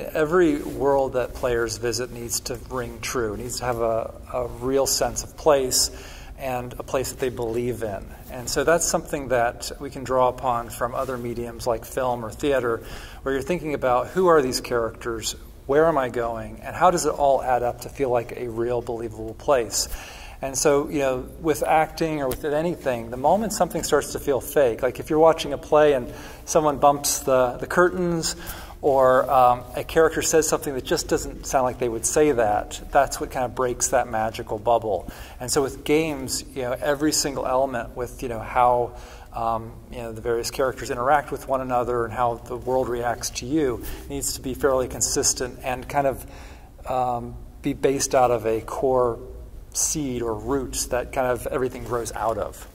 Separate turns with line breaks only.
Every world that players visit needs to ring true, it needs to have a, a, real sense of place and a place that they believe in. And so that's something that we can draw upon from other mediums like film or theater, where you're thinking about who are these characters, where am I going, and how does it all add up to feel like a real, believable place. And so, you know, with acting or with anything, the moment something starts to feel fake, like if you're watching a play and someone bumps the, the curtains or um, a character says something that just doesn't sound like they would say that, that's what kind of breaks that magical bubble. And so with games, you know, every single element with, you know, how um, you know, the various characters interact with one another and how the world reacts to you needs to be fairly consistent and kind of um, be based out of a core seed or roots that kind of everything grows out of.